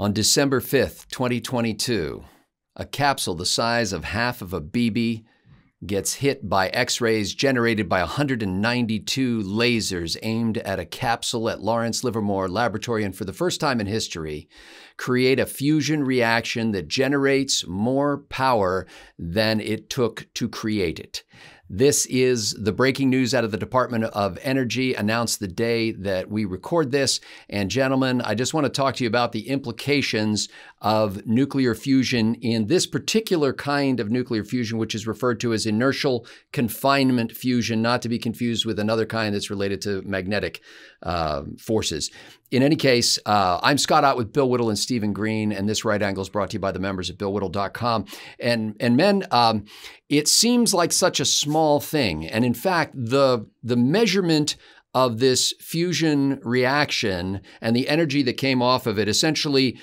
On December 5th, 2022, a capsule the size of half of a BB gets hit by X rays generated by 192 lasers aimed at a capsule at Lawrence Livermore Laboratory, and for the first time in history, create a fusion reaction that generates more power than it took to create it. This is the breaking news out of the Department of Energy, announced the day that we record this. And, gentlemen, I just want to talk to you about the implications of nuclear fusion in this particular kind of nuclear fusion, which is referred to as inertial confinement fusion, not to be confused with another kind that's related to magnetic uh, forces. In any case, uh, I'm Scott Ott with Bill Whittle and Stephen Green, and this right angle is brought to you by the members at BillWhittle.com. And and men, um, it seems like such a small thing, and in fact, the the measurement of this fusion reaction and the energy that came off of it essentially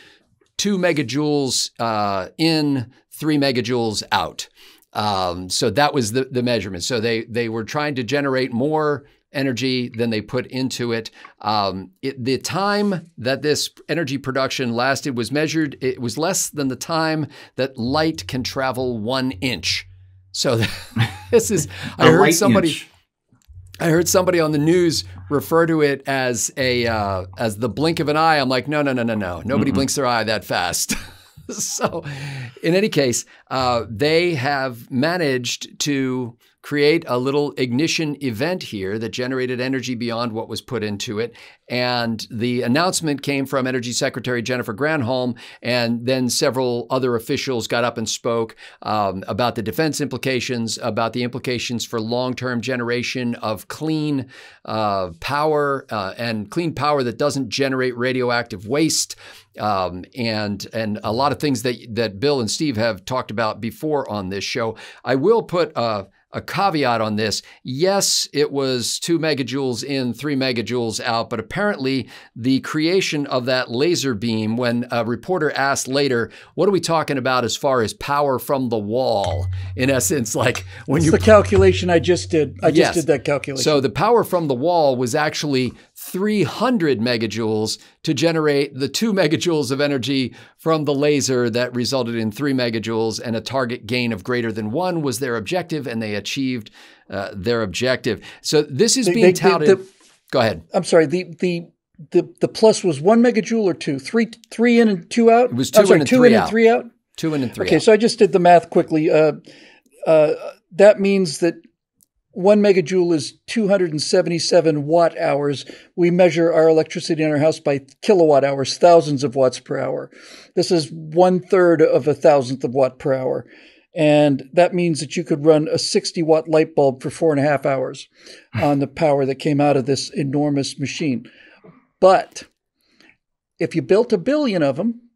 two megajoules uh, in, three megajoules out. Um, so that was the, the measurement. So they they were trying to generate more energy than they put into it. Um, it. The time that this energy production lasted was measured. It was less than the time that light can travel one inch. So this is. I heard somebody. Inch. I heard somebody on the news refer to it as a uh, as the blink of an eye. I'm like, no, no, no, no, no. Nobody mm blinks their eye that fast. so, in any case, uh, they have managed to create a little ignition event here that generated energy beyond what was put into it. And the announcement came from Energy Secretary Jennifer Granholm, and then several other officials got up and spoke um, about the defense implications, about the implications for long term generation of clean uh, power uh, and clean power that doesn't generate radioactive waste. Um, and and a lot of things that that Bill and Steve have talked about before on this show. I will put uh, a caveat on this. Yes, it was two megajoules in, three megajoules out, but apparently the creation of that laser beam, when a reporter asked later, what are we talking about as far as power from the wall? In essence, like when you. the calculation I just did. I yes. just did that calculation. So the power from the wall was actually 300 megajoules to generate the two megajoules of energy from the laser that resulted in three megajoules, and a target gain of greater than one was their objective, and they achieved uh, their objective. So this is being they, touted. The, Go ahead. I'm sorry. The the the the plus was one megajoule or two, three three in and two out. It was two sorry, in and two three in out. and three out. Two in and three. Okay, out. so I just did the math quickly. Uh, uh, that means that one megajoule is 277 watt hours. We measure our electricity in our house by kilowatt hours, thousands of watts per hour. This is one third of a thousandth of watt per hour. And that means that you could run a 60 watt light bulb for four and a half hours on the power that came out of this enormous machine. But if you built a billion of them,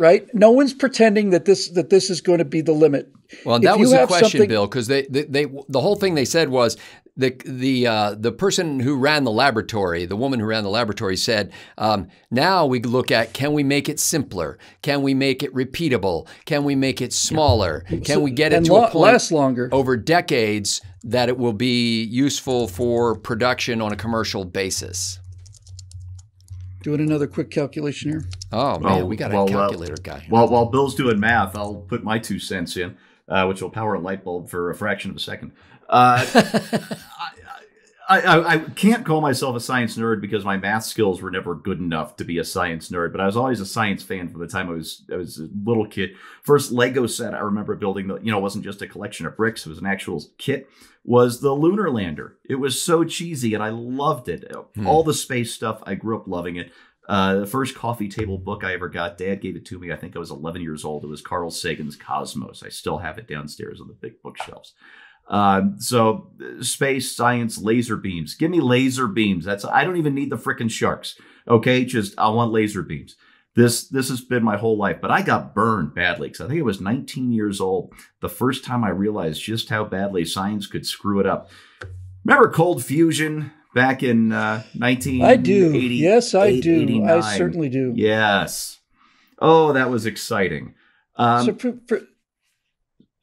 right? No one's pretending that this that this is going to be the limit. Well, that was the question, Bill, because they, they, they the whole thing they said was the the uh, the person who ran the laboratory, the woman who ran the laboratory, said, um, "Now we look at can we make it simpler? Can we make it repeatable? Can we make it smaller? Can we get it to a point last longer over decades that it will be useful for production on a commercial basis?" Doing another quick calculation here. Oh man, well, we got a well, uh, calculator uh, guy. Well, while Bill's doing math, I'll put my two cents in, uh, which will power a light bulb for a fraction of a second. Uh, I, I, I, can't call myself a science nerd because my math skills were never good enough to be a science nerd. But I was always a science fan from the time I was I was a little kid. First Lego set I remember building the you know it wasn't just a collection of bricks; it was an actual kit. Was the lunar lander? It was so cheesy and I loved it. Hmm. All the space stuff, I grew up loving it. Uh, the first coffee table book I ever got, Dad gave it to me. I think I was 11 years old. It was Carl Sagan's Cosmos. I still have it downstairs on the big bookshelves. Uh, so space science laser beams. Give me laser beams. That's I don't even need the freaking sharks. Okay, just I want laser beams. This this has been my whole life, but I got burned badly because I think I was 19 years old the first time I realized just how badly science could screw it up. Remember cold fusion back in uh, 1980? I do. Yes, I do. 89. I certainly do. Yes. Oh, that was exciting. Um, so for, for,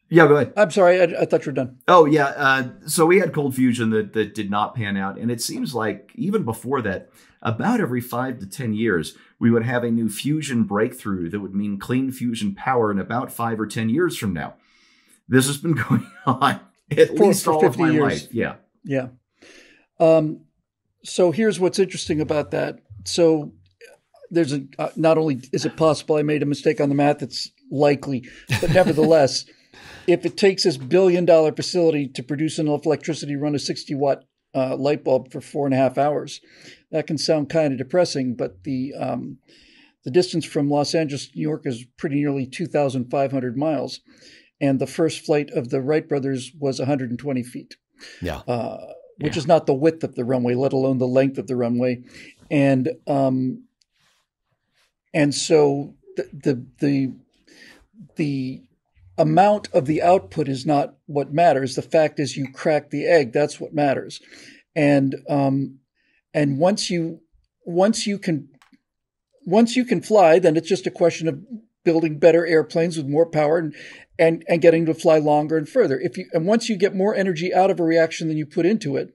Yeah, go ahead. I'm sorry, I, I thought you were done. Oh yeah. Uh, so we had cold fusion that that did not pan out, and it seems like even before that, about every five to ten years, we would have a new fusion breakthrough that would mean clean fusion power in about five or ten years from now. This has been going on at For- least for all 50 of my years. life. Yeah. Yeah. Um, so here's what's interesting about that. So there's a uh, not only is it possible I made a mistake on the math, it's likely, but nevertheless, if it takes this billion dollar facility to produce enough electricity to run a 60 watt uh, light bulb for four and a half hours, that can sound kind of depressing. But the um, the distance from Los Angeles to New York is pretty nearly 2,500 miles, and the first flight of the Wright brothers was 120 feet Yeah. uh, which Yeah. is not the width of the runway, let alone the length of the runway, and um, and so the the the the amount of the output is not what matters. The fact is, you crack the egg. That's what matters, and um, and once you once you can once you can fly, then it's just a question of building better airplanes with more power and and and getting to fly longer and further. If you and once you get more energy out of a reaction than you put into it,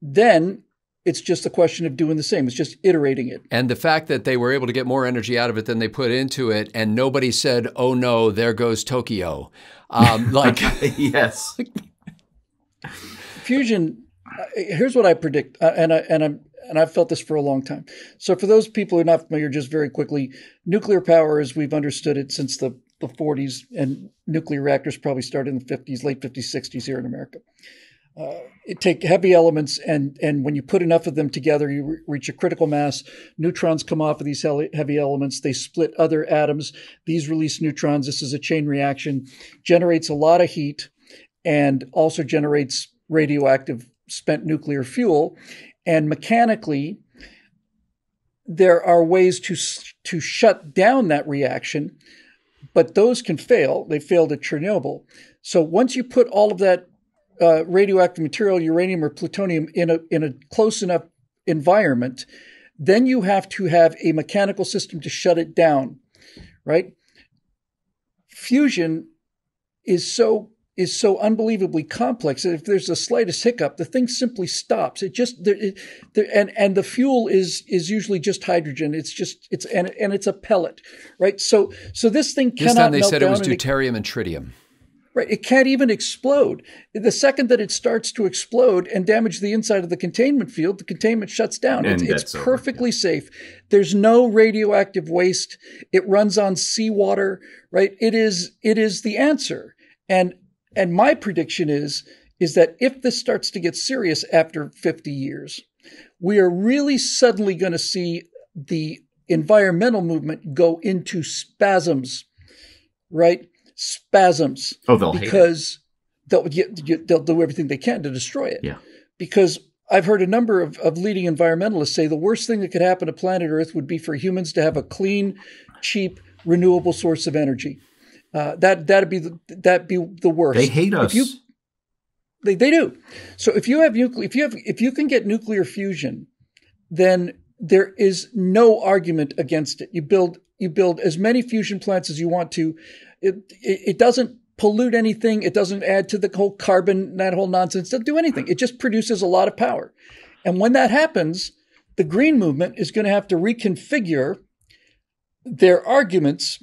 then it's just a question of doing the same. It's just iterating it. And the fact that they were able to get more energy out of it than they put into it, and nobody said, "Oh no, there goes Tokyo." Um, like, yes. Fusion. uh, Here's what I predict, uh, and I and I'm and I've felt this for a long time. So for those people who are not familiar, just very quickly, nuclear power, as we've understood it since the the 40s, and nuclear reactors probably started in the 50s, late 50s, 60s here in America. Uh, take heavy elements, and and when you put enough of them together, you re- reach a critical mass. Neutrons come off of these heavy elements. They split other atoms. These release neutrons. This is a chain reaction. Generates a lot of heat, and also generates radioactive spent nuclear fuel. And mechanically, there are ways to to shut down that reaction, but those can fail. They failed at Chernobyl. So once you put all of that uh, radioactive material, uranium or plutonium, in a in a close enough environment, then you have to have a mechanical system to shut it down, right? Fusion is so is so unbelievably complex that if there's the slightest hiccup, the thing simply stops. It just there, it, there, and and the fuel is is usually just hydrogen. It's just it's and and it's a pellet, right? So so this thing cannot. this time they said it was deuterium and tritium. Right. It can't even explode. The second that it starts to explode and damage the inside of the containment field, the containment shuts down. And it's it's over, perfectly safe. There's no radioactive waste. It runs on seawater, right? It is it is the answer. And and my prediction is is that if this starts to get serious after 50 years, we are really suddenly going to see the environmental movement go into spasms, right? Spasms Oh, they'll because they'll they'll do everything they can to destroy it. Yeah. Because I've heard a number of, of leading environmentalists say the worst thing that could happen to planet Earth would be for humans to have a clean, cheap, renewable source of energy. Uh, that that'd be the, that'd be the worst. They hate us. If you, they, they do. So if you have nuclear, if you have, if you can get nuclear fusion, then there is no argument against it. You build, you build as many fusion plants as you want to. It, it, doesn't pollute anything. It doesn't add to the whole carbon, that whole nonsense. It doesn't do anything. It just produces a lot of power. And when that happens, the green movement is going to have to reconfigure their arguments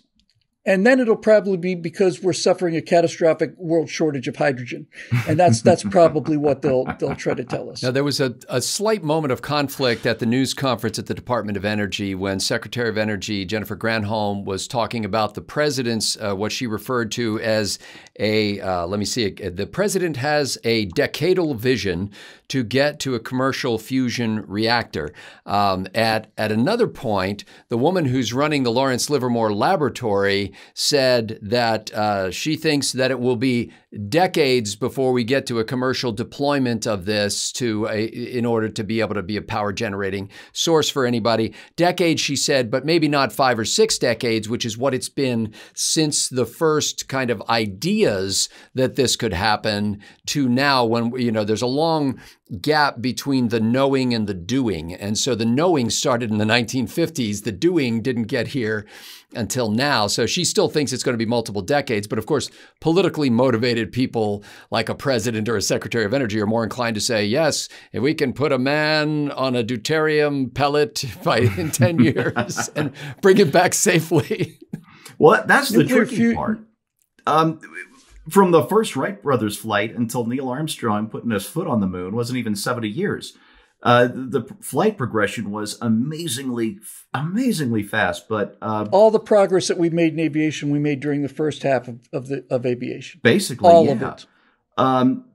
and then it'll probably be because we're suffering a catastrophic world shortage of hydrogen, and that's that's probably what they'll they'll try to tell us. Now, there was a, a slight moment of conflict at the news conference at the Department of Energy when Secretary of Energy Jennifer Granholm was talking about the president's, uh, what she referred to as a, uh, let me see, the president has a decadal vision to get to a commercial fusion reactor. Um, at, at another point, the woman who's running the Lawrence Livermore Laboratory said that uh, she thinks that it will be decades before we get to a commercial deployment of this to a, in order to be able to be a power generating source for anybody. Decades, she said, but maybe not five or six decades, which is what it's been since the first kind of ideas that this could happen to now when you know there's a long gap between the knowing and the doing. And so the knowing started in the 1950s. The doing didn't get here until now. So she still thinks it's going to be multiple decades. But of course, politically motivated people like a president or a secretary of energy are more inclined to say, yes, if we can put a man on a deuterium pellet by in 10 years and bring him back safely. Well, that's the tricky part. Um, from the first Wright brothers flight until Neil Armstrong putting his foot on the moon wasn't even 70 years. Uh, the flight progression was amazingly, amazingly fast. But uh, all the progress that we made in aviation, we made during the first half of, of the of aviation. Basically, all yeah. of it. Um,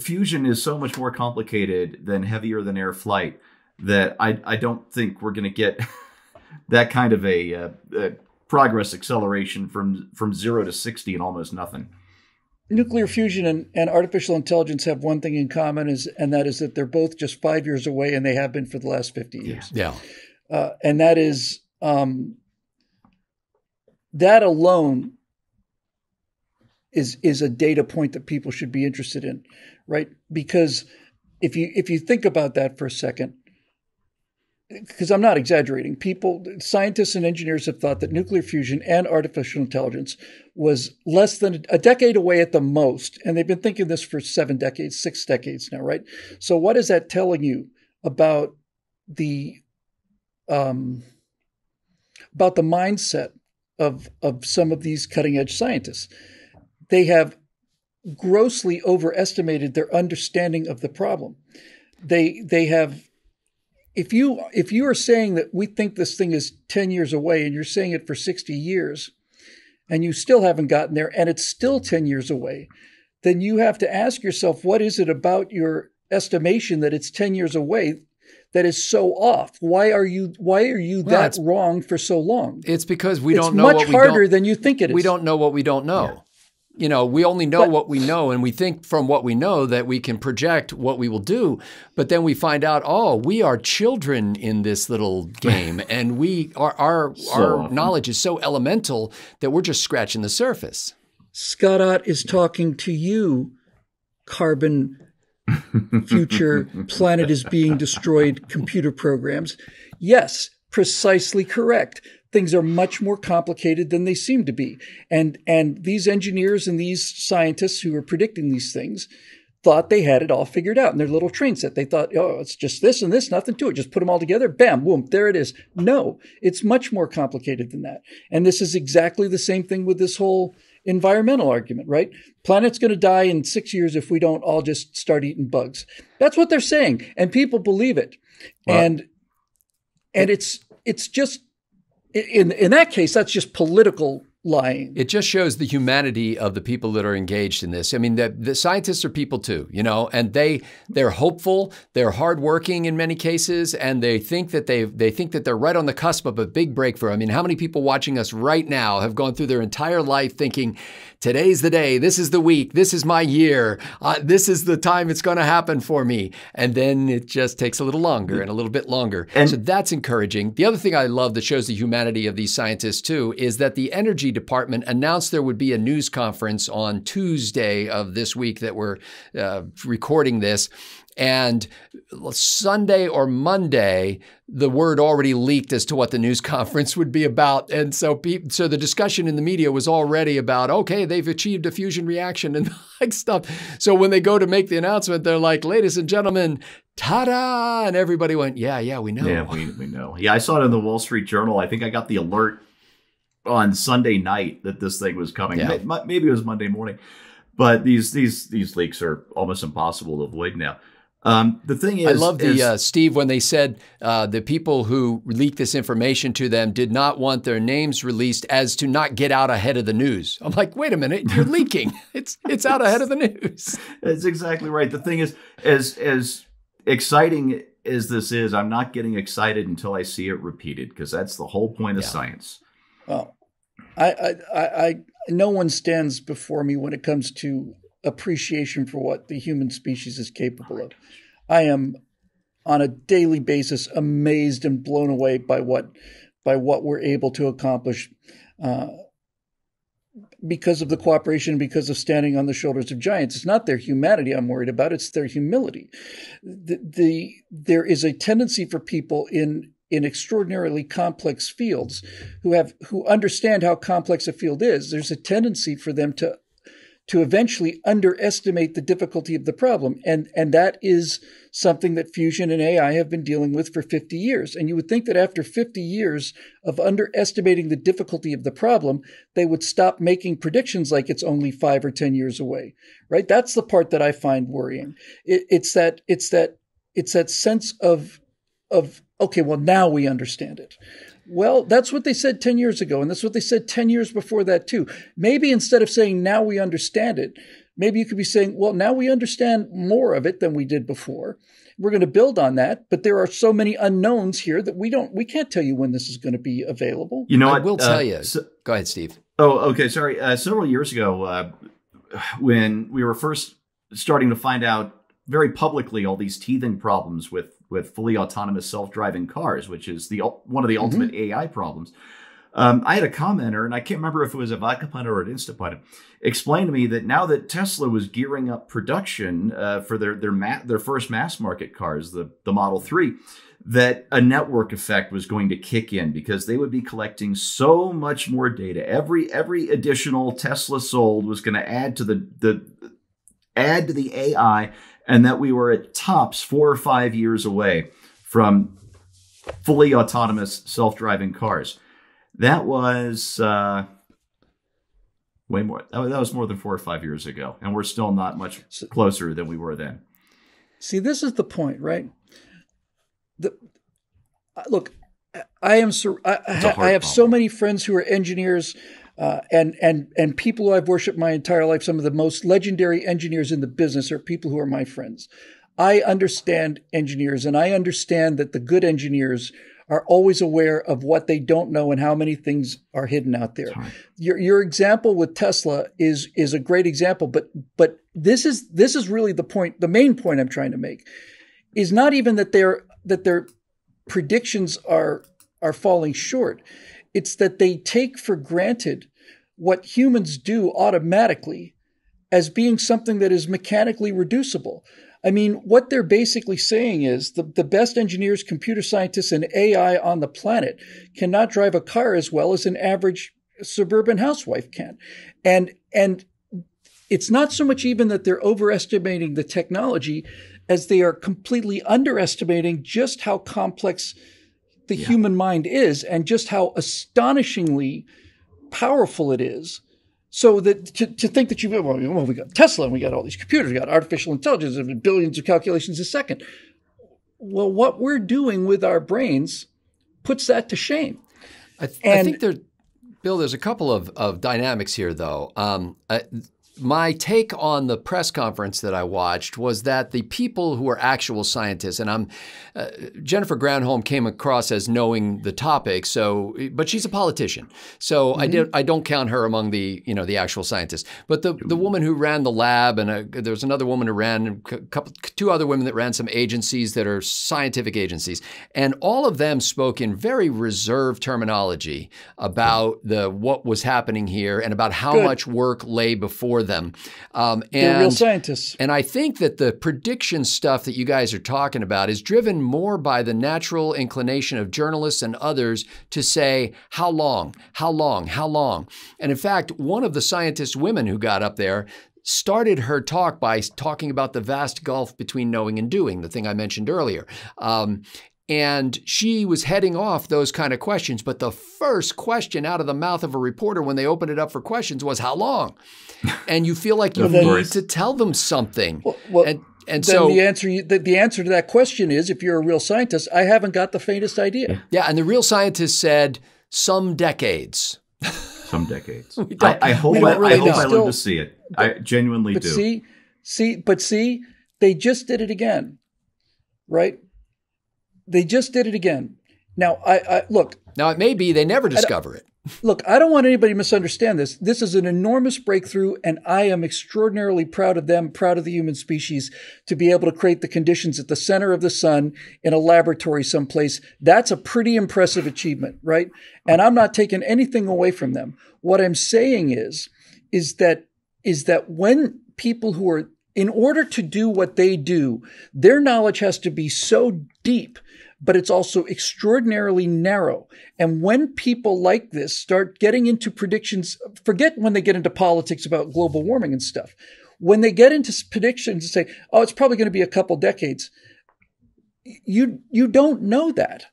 fusion is so much more complicated than heavier than air flight that I I don't think we're going to get that kind of a, a, uh, a progress acceleration from from zero to sixty in almost nothing nuclear fusion and, and, artificial intelligence have one thing in common is and that is that they're both just five years away and they have been for the last 50 years. Yeah, Uh, and that is um, that alone is is a data point that people should be interested in right? Because if you if you think about that for a second because I'm not exaggerating, people, scientists and engineers have thought that nuclear fusion and artificial intelligence was less than a decade away at the most. And they've been thinking this for seven decades, six decades now, right? So, what is that telling you about the, um, about the mindset of, of some of these cutting edge scientists? They have grossly overestimated their understanding of the problem. They, they have if you if you are saying that we think this thing is 10 years away and you're saying it for 60 years and you still haven't gotten there and it's still 10 years away then you have to ask yourself what is it about your estimation that it's 10 years away that is so off? Why are you why are you well, that wrong for so long? It's because we it's don't know It's much harder than you think it is. we don't know what we don't know you know, we only know but, what we know, and we think from what we know that we can project what we will do. But then we find out, oh, we are children in this little game, and we our our, so our knowledge is so elemental that we're just scratching the surface. Scott Ott is talking to you, carbon future planet is being destroyed computer programs. Yes, precisely correct things are much more complicated than they seem to be. And, and these engineers and these scientists who are predicting these things thought they had it all figured out in their little train set. They thought, oh, it's just this and this, nothing to it. Just put them all together. Bam, boom, there it is. No, it's much more complicated than that. And this is exactly the same thing with this whole environmental argument, right? Planet's going to die in six years if we don't all just start eating bugs. That's what they're saying. And people believe it. And, and it's, it's just in in that case, that's just political lying. It just shows the humanity of the people that are engaged in this. I mean, the, the scientists are people too, you know, and they they're hopeful, they're hardworking in many cases, and they think that they they think that they're right on the cusp of a big breakthrough. I mean, how many people watching us right now have gone through their entire life thinking, today's the day, this is the week, this is my year, uh, this is the time it's going to happen for me. And then it just takes a little longer and a little bit longer. And so that's encouraging. The other thing I love that shows the humanity of these scientists too is that the energy department announced there would be a news conference on Tuesday of this week that we're uh, recording this. And Sunday or Monday, the word already leaked as to what the news conference would be about. And so, so the discussion in the media was already about, okay, they've achieved a fusion reaction and like stuff. So when they go to make the announcement, they're like, ladies and gentlemen, ta-da! And everybody went, yeah, yeah, we know. Yeah, we, we know. Yeah, I saw it in the Wall Street Journal. I think I got the alert on Sunday night that this thing was coming. Yeah. Maybe it was Monday morning. But these these these leaks are almost impossible to avoid now. Um, the thing is, I love the is, uh, Steve when they said uh, the people who leaked this information to them did not want their names released as to not get out ahead of the news. I'm like, wait a minute, you're leaking. It's it's out ahead of the news. That's exactly right. The thing is, as as exciting as this is, I'm not getting excited until I see it repeated because that's the whole point of yeah. science. Well, I, I, I, I, no one stands before me when it comes to appreciation for what the human species is capable of. I am on a daily basis amazed and blown away by what by what we're able to accomplish. Uh, because of the cooperation, because of standing on the shoulders of giants. It's not their humanity I'm worried about; it's their humility. The, the there is a tendency for people in in extraordinarily complex fields who have who understand how complex a field is. There's a tendency for them to to eventually underestimate the difficulty of the problem. And, and that is something that fusion and AI have been dealing with for 50 years. And you would think that after 50 years of underestimating the difficulty of the problem, they would stop making predictions like it's only five or 10 years away, right? That's the part that I find worrying. It, it's that, it's that, it's that sense of, of, okay, well, now we understand it. Well, that's what they said 10 years ago. And that's what they said 10 years before that, too. Maybe instead of saying, now we understand it, maybe you could be saying, well, now we understand more of it than we did before. We're going to build on that, but there are so many unknowns here that we don't, we can't tell you when this is going to be available. You know, I will tell uh, you. So, Go ahead, Steve. Oh, okay. Sorry. Uh, several years ago, uh, when we were first starting to find out very publicly all these teething problems with with fully autonomous self-driving cars, which is the one of the mm-hmm. ultimate AI problems. Um, I had a commenter, and I can't remember if it was a VodkaPundit or an Instapundit, explain to me that now that Tesla was gearing up production uh, for their their ma- their first mass market cars, the the Model Three, that a network effect was going to kick in because they would be collecting so much more data. Every every additional Tesla sold was going to add to the the add to the AI and that we were at tops four or five years away from fully autonomous self driving cars. That was uh, way more, that was more than four or five years ago. And we're still not much closer than we were then. See, this is the point, right? The, look, I am. I, I, I have problem. so many friends who are engineers uh, and and and people who I've worshipped my entire life, some of the most legendary engineers in the business are people who are my friends. I understand engineers, and I understand that the good engineers are always aware of what they don't know and how many things are hidden out there. Your your example with Tesla is is a great example, but but this is this is really the point. The main point I'm trying to make is not even that their that their predictions are are falling short. It's that they take for granted what humans do automatically as being something that is mechanically reducible. I mean, what they're basically saying is the, the best engineers, computer scientists, and AI on the planet cannot drive a car as well as an average suburban housewife can. And, and it's not so much even that they're overestimating the technology as they are completely underestimating just how complex the yeah. human mind is and just how astonishingly powerful it is. So that to, to think that you've well, we got Tesla and we got all these computers, we got artificial intelligence billions of calculations a second. Well, what we're doing with our brains puts that to shame. I, th- and, I think there, Bill, there's a couple of, of dynamics here, though. Um, I, my take on the press conference that I watched was that the people who are actual scientists, and I'm uh, Jennifer Granholm came across as knowing the topic, so but she's a politician, so mm-hmm. I did I don't count her among the you know the actual scientists. But the the woman who ran the lab, and a, uh, there was another woman who ran a couple two other women that ran some agencies that are scientific agencies, and all of them spoke in very reserved terminology about the what was happening here and about how Good. much work lay before them. Um, and, They're real scientists. And I think that the prediction stuff that you guys are talking about is driven more by the natural inclination of journalists and others to say, how long, how long, how long. And in fact, one of the scientist women who got up there started her talk by talking about the vast gulf between knowing and doing, the thing I mentioned earlier. Um, and she was heading off those kind of questions. But the first question out of the mouth of a reporter when they opened it up for questions was, How long? And you feel like you need to tell them something. Well, well, and, and then so the answer the, the, answer to that question is if you're a real scientist, I haven't got the faintest idea. Yeah, and the real scientist said some decades. Some decades. I, I, hope I, really I, hope I live to see it. But, I genuinely but do. See, see, but see, they just did it again, right? They just did it again. Now, I, I look. Now it may be they never discover it. Look, I don't want anybody to misunderstand this. This is an enormous breakthrough, and I am extraordinarily proud of them, proud of the human species to be able to create the conditions at the center of the sun in a laboratory someplace. That's a pretty impressive achievement, right? And I'm not taking anything away from them. What I'm saying is, is that, is that when people who are in order to do what they do, their knowledge has to be so deep, but it's also extraordinarily narrow. And when people like this start getting into predictions, forget when they get into politics about global warming and stuff. When they get into predictions and say, oh, it's probably going to be a couple decades, you, you don't know that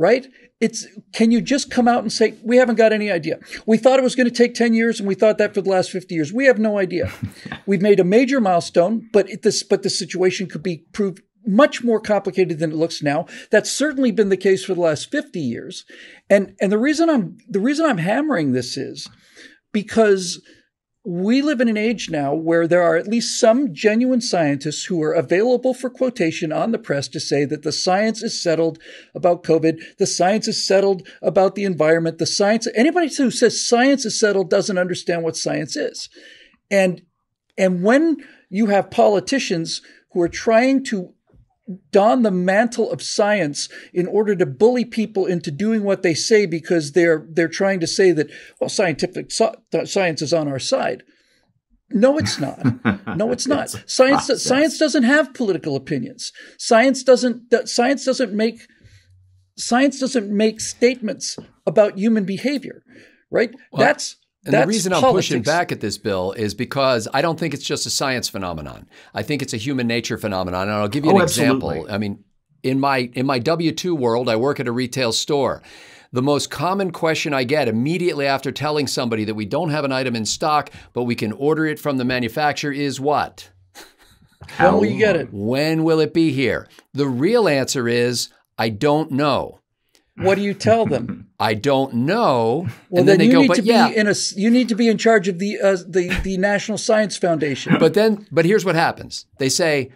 right? It's, can you just come out and say, we haven't got any idea? We thought it was going to take 10 years and we thought that for the last 50 years. We have no idea. We've made a major milestone, but it, this, but the situation could be proved much more complicated than it looks now. That's certainly been the case for the last 50 years. And, and the reason I'm, the reason I'm hammering this is because we live in an age now where there are at least some genuine scientists who are available for quotation on the press to say that the science is settled about COVID. The science is settled about the environment. The science, anybody who says science is settled doesn't understand what science is. And, and when you have politicians who are trying to don the mantle of science in order to bully people into doing what they say because they're they're trying to say that well scientific so, science is on our side. No it's not. No it's not. It's science process. science doesn't have political opinions. Science doesn't science doesn't make science doesn't make statements about human behavior right? Well, that's and That's the reason I'm politics. pushing back at this Bill is because I don't think it's just a science phenomenon. I think it's a human nature phenomenon. And I'll give you an oh, example. I mean, in my in my W2 world, I work at a retail store. The most common question I get immediately after telling somebody that we don't have an item in stock, but we can order it from the manufacturer is what? How will you get it? When will it be here? The real answer is I don't know. What do you tell them? I don't know. Well, and then, then you go, need to yeah. be in a. You need to be in charge of the uh, the the National Science Foundation. But then, but here's what happens. They say,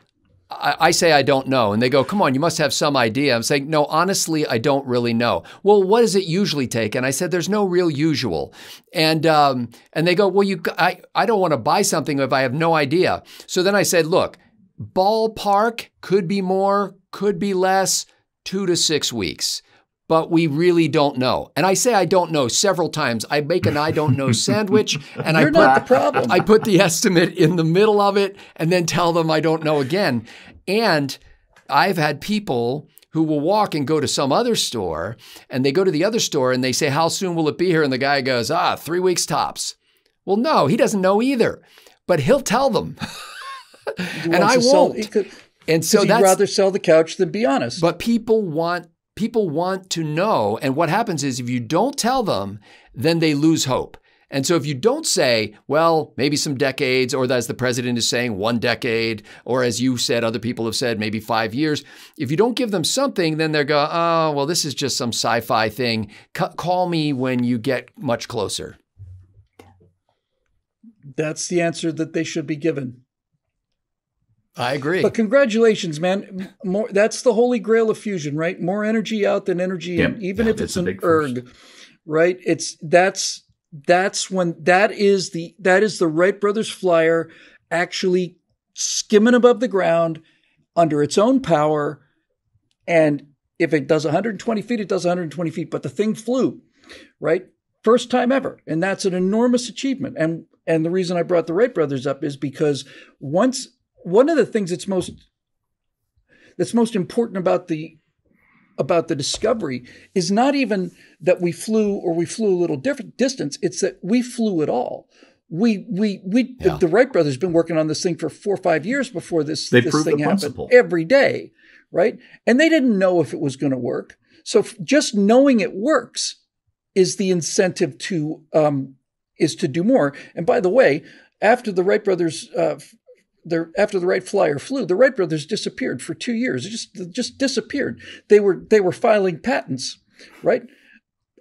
I, I, say I don't know, and they go, "Come on, you must have some idea." I'm saying, "No, honestly, I don't really know." Well, what does it usually take? And I said, "There's no real usual." And um, and they go, "Well, you, I, I don't want to buy something if I have no idea." So then I said, "Look, ballpark could be more, could be less, two to six weeks." But we really don't know. And I say I don't know several times. I make an I don't know sandwich and You're I put the problem. I put the estimate in the middle of it and then tell them I don't know again. And I've had people who will walk and go to some other store and they go to the other store and they say, How soon will it be here? And the guy goes, Ah, three weeks tops. Well, no, he doesn't know either, but he'll tell them. and I won't. Sell, could, and so that's rather sell the couch than be honest. But people want people want to know. And what happens is if you don't tell them, then they lose hope. And so if you don't say, well, maybe some decades, or as the president is saying, one decade, or as you said, other people have said, maybe five years, if you don't give them something, then they're going, oh, well, this is just some sci fi thing. C- call me when you get much closer. That's the answer that they should be given. I agree. But congratulations, man. More that's the holy grail of fusion, right? More energy out than energy in, even if it's, it's an erg, right? It's that's that's when that is the that is the Wright brothers flyer actually skimming above the ground under its own power and if it does 120 feet it does 120 feet but the thing flew right first time ever and that's an enormous achievement and and the reason i brought the Wright brothers up is because once one of the things that's most that's most important about the about the discovery is not even that we flew or we flew a little different distance. It's that we flew at all. We we we yeah. the, Wright brothers been working on this thing for four or five years before this they this thing the happened. principle. every day right? And they didn't know if it was going to work. So just knowing it works is the incentive to um, is to do more. And by the way after the Wright brothers uh, the, after the Wright Flyer flew, the Wright brothers disappeared for two years. It just just disappeared. They were they were filing patents, right?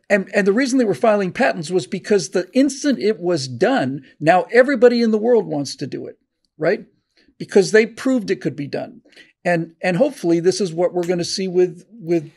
And and the reason they were filing patents was because the instant it was done, now everybody in the world wants to do it, right? Because they proved it could be done. And and hopefully this is what we're going to see with with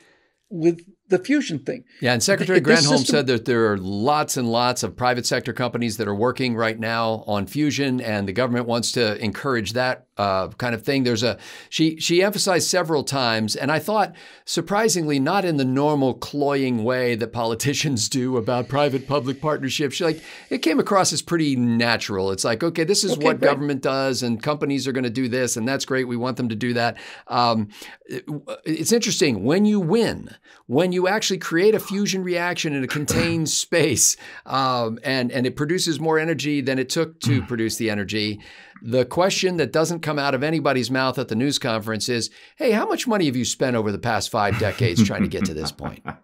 with the fusion thing. Yeah, and Secretary Granholm system- said that there are lots and lots of private sector companies that are working right now on fusion, and the government wants to encourage that uh, kind of thing. There's a she she emphasized several times, and I thought surprisingly not in the normal cloying way that politicians do about private-public partnerships. She, like it came across as pretty natural. It's like okay, this is okay, what right. government does, and companies are going to do this, and that's great. We want them to do that. Um, it, it's interesting when you win when you actually create a fusion reaction in a contained space um, and, and it produces more energy than it took to produce the energy, the question that doesn't come out of anybody's mouth at the news conference is hey, how much money have you spent over the past five decades trying to get to this point?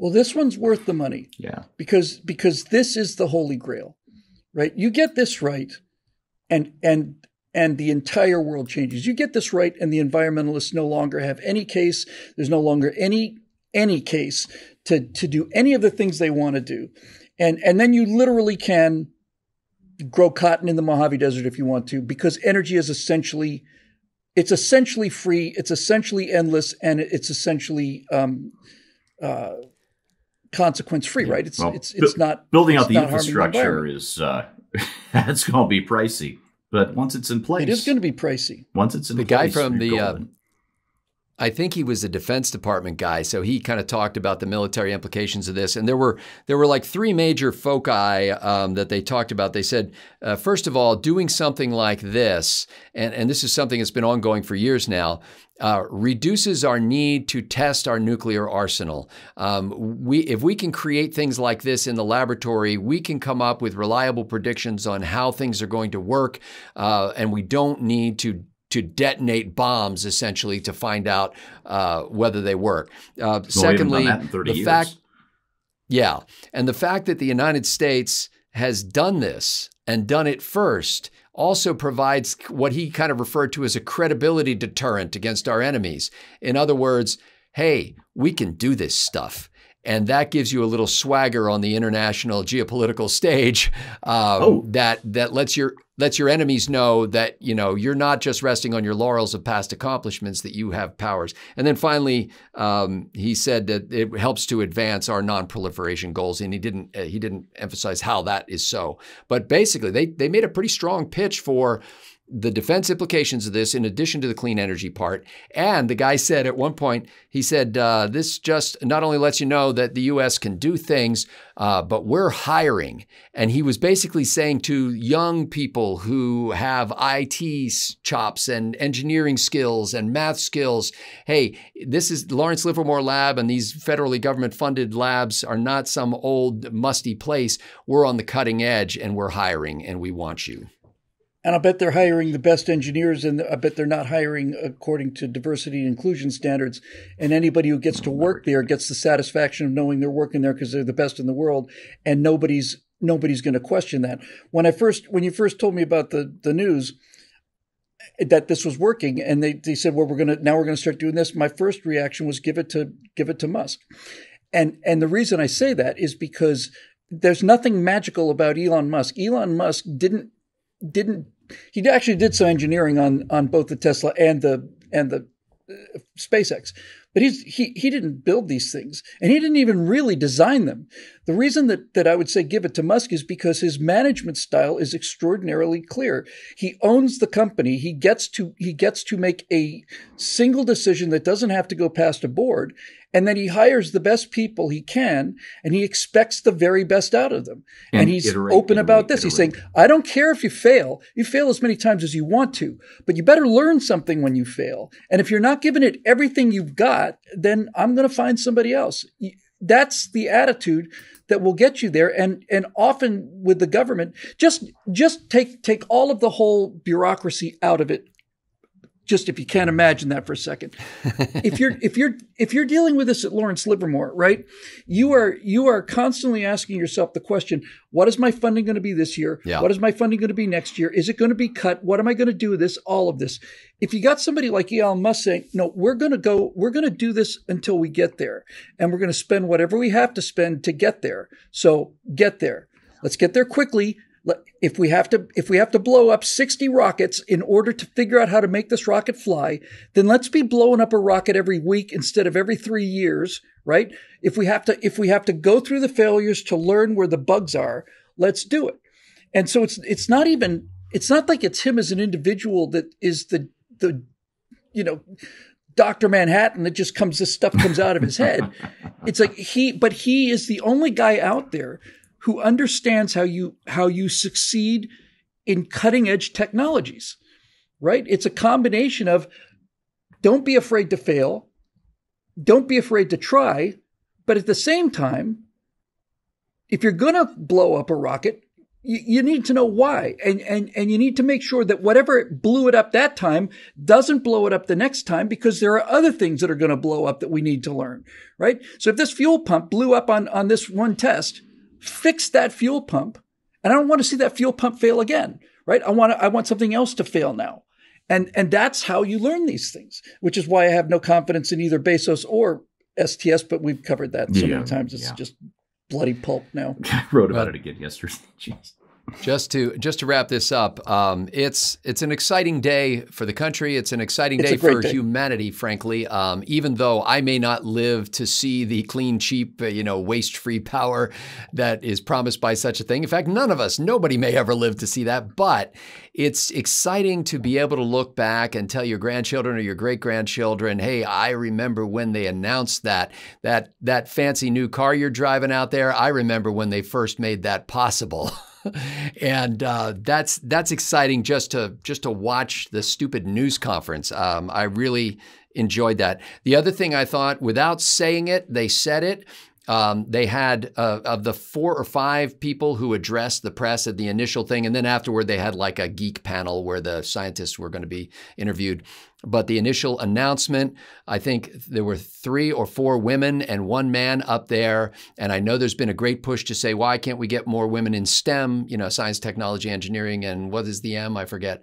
Well, this one's worth the money. Yeah. Because because this is the holy grail. Right? You get this right and and and the entire world changes. You get this right, and the environmentalists no longer have any case. There's no longer any any case to to do any of the things they want to do, and and then you literally can grow cotton in the Mojave Desert if you want to, because energy is essentially it's essentially free, it's essentially endless, and it's essentially um, uh, consequence free. Right? It's well, it's it's not building out the infrastructure the is uh, that's going to be pricey. But once it's in place, it is going to be pricey. Once it's in place, the place, guy from the, uh, I think he was a Defense Department guy, so he kind of talked about the military implications of this. And there were there were like three major foci um, that they talked about. They said, uh, first of all, doing something like this, and and this is something that's been ongoing for years now uh, reduces our need to test our nuclear arsenal. Um, we, if we can create things like this in the laboratory, we can come up with reliable predictions on how things are going to work, uh, and we don't need to to detonate bombs essentially to find out uh, whether they work. Uh, secondly, the years. fact, yeah, and the fact that the United States has done this and done it first also provides what he kind of referred to as a credibility deterrent against our enemies. In other words, hey, we can do this stuff. And that gives you a little swagger on the international geopolitical stage um, oh. that that lets your lets your enemies know that you know you're not just resting on your laurels of past accomplishments that you have powers. And then finally, um, he said that it helps to advance our non-proliferation goals, and he didn't uh, he didn't emphasize how that is so. But basically, they they made a pretty strong pitch for the defense implications of this, in addition to the clean energy part. And the guy said at one point, he said, uh, this just not only lets you know that the U.S. can do things, uh, but we're hiring. And he was basically saying to young people who have IT chops and engineering skills and math skills, hey, this is Lawrence Livermore Lab, and these federally government funded labs are not some old musty place. We're on the cutting edge and we're hiring and we want you. And I bet they're hiring the best engineers, and I bet they're not hiring according to diversity and inclusion standards. And anybody who gets to work there gets the satisfaction of knowing they're working there because they're the best in the world, and nobody's nobody's going to question that. When I first, when you first told me about the the news that this was working, and they they said, well, we're gonna now we're gonna start doing this. My first reaction was give it to give it to Musk, and and the reason I say that is because there's nothing magical about Elon Musk. Elon Musk didn't didn't he actually did some engineering on on both the Tesla and the and the uh, SpaceX, but he's he he didn't build these things, and he didn't even really design them. The reason that that I would say give it to Musk is because his management style is extraordinarily clear. He owns the company. He gets to he gets to make a single decision that doesn't have to go past a board, and then he hires the best people he can and he expects the very best out of them. And, and he's iterate, open iterate, about this. Iterate. He's saying, I don't care if you fail. You fail as many times as you want to, but you better learn something when you fail. And if you're not giving it everything you've got, then I'm going to find somebody else. That's the attitude that will get you there. And, and often with the government, just, just take, take all of the whole bureaucracy out of it just if you can't imagine that for a second. if you're if you're if you're dealing with this at Lawrence Livermore, right? You are you are constantly asking yourself the question, what is my funding going to be this year? Yeah. What is my funding going to be next year? Is it going to be cut? What am I going to do with this? All of this. If you got somebody like Elon Musk saying, no, we're going to go, we're going to do this until we get there. And we're going to spend whatever we have to spend to get there. So get there. Let's get there quickly If we have to, if we have to blow up 60 rockets in order to figure out how to make this rocket fly, then let's be blowing up a rocket every week instead of every three years, right? If we have to, if we have to go through the failures to learn where the bugs are, let's do it. And so it's, it's not even, it's not like it's him as an individual that is the, the, you know, Dr. Manhattan that just comes, this stuff comes out of his head. It's like he, but he is the only guy out there who understands how you, how you succeed in cutting edge technologies, right? It's a combination of don't be afraid to fail. Don't be afraid to try. But at the same time, if you're going to blow up a rocket, you, you need to know why. And, and, and you need to make sure that whatever blew it up that time doesn't blow it up the next time because there are other things that are going to blow up that we need to learn, right? So if this fuel pump blew up on, on this one test, fix that fuel pump. And I don't want to see that fuel pump fail again, right? I want to, I want something else to fail now. And, and that's how you learn these things, which is why I have no confidence in either Bezos or SLS, but we've covered that so yeah, many times. It's yeah. just bloody pulp now. I wrote about it again yesterday. Jeez. Just to just to wrap this up, um, it's it's an exciting day for the country. It's an exciting day for day. humanity, frankly. Um, even though I may not live to see the clean, cheap, uh, you know, waste-free power that is promised by such a thing. In fact, none of us, nobody may ever live to see that. But it's exciting to be able to look back and tell your grandchildren or your great grandchildren, "Hey, I remember when they announced that that that fancy new car you're driving out there. I remember when they first made that possible." and uh, that's that's exciting just to just to watch the stupid news conference. Um, I really enjoyed that. The other thing I thought, without saying it, they said it. Um, they had uh, of the four or five people who addressed the press at the initial thing, and then afterward they had like a geek panel where the scientists were going to be interviewed. But the initial announcement, I think there were three or four women and one man up there. And I know there's been a great push to say, why can't we get more women in STEM, you know, science, technology, engineering, and what is the M? I forget.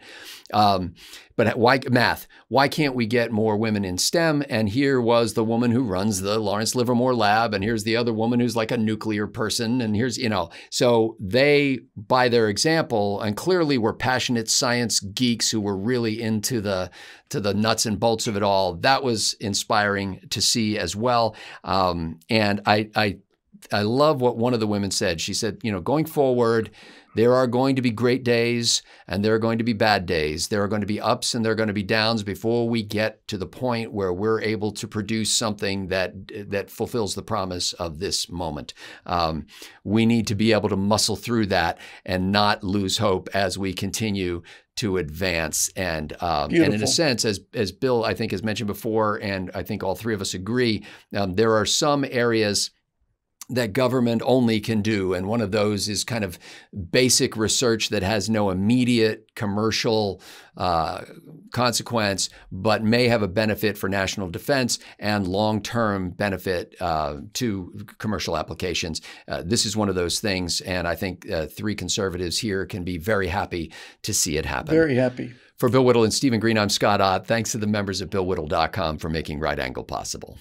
Um, but why math? Why can't we get more women in STEM? And here was the woman who runs the Lawrence Livermore Lab, and here's the other woman who's like a nuclear person, and here's you know. So they, by their example, and clearly were passionate science geeks who were really into the to the nuts and bolts of it all. That was inspiring to see as well. Um, and I, I, I love what one of the women said. She said, you know, going forward, there are going to be great days and there are going to be bad days. There are going to be ups and there are going to be downs before we get to the point where we're able to produce something that that fulfills the promise of this moment. Um, we need to be able to muscle through that and not lose hope as we continue to advance. And um, and in a sense, as as Bill I think has mentioned before, and I think all three of us agree, um, there are some areas that government only can do. And one of those is kind of basic research that has no immediate commercial uh, consequence, but may have a benefit for national defense and long term benefit uh, to commercial applications. Uh, this is one of those things. And I think uh, three conservatives here can be very happy to see it happen. Very happy. For Bill Whittle and Stephen Green, I'm Scott Ott. Thanks to the members of BillWhittle.com for making Right Angle possible.